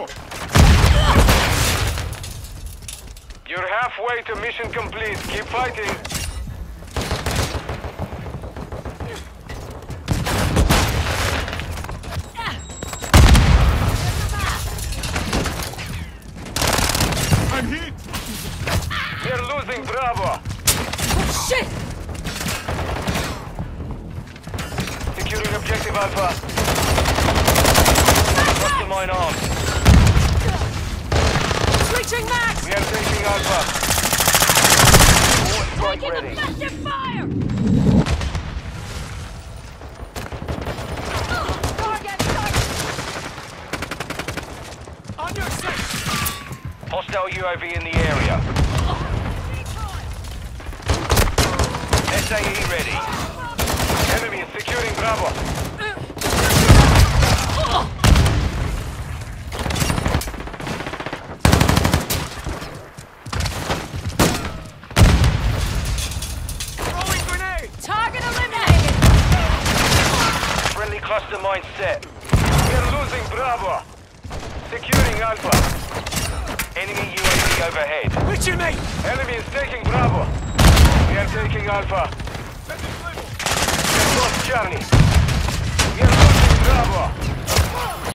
Bravo! You're halfway to mission complete. Keep fighting. I'm hit! You're losing Bravo. Oh, Shit! Securing objective Alpha. Cluster mine armed. Switching max! We are taking Alpha. War strike ready. effective fire! Target, target! On your! Hostile UAV in the area. SAE ready. Enemy is securing Bravo. Mine set. We are losing Bravo. Securing Alpha. Enemy UAV overhead. Reaching me! Enemy is taking Bravo. We are taking Alpha. Lost Charlie.